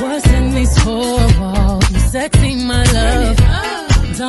What's in these four walls? You sexy, my love.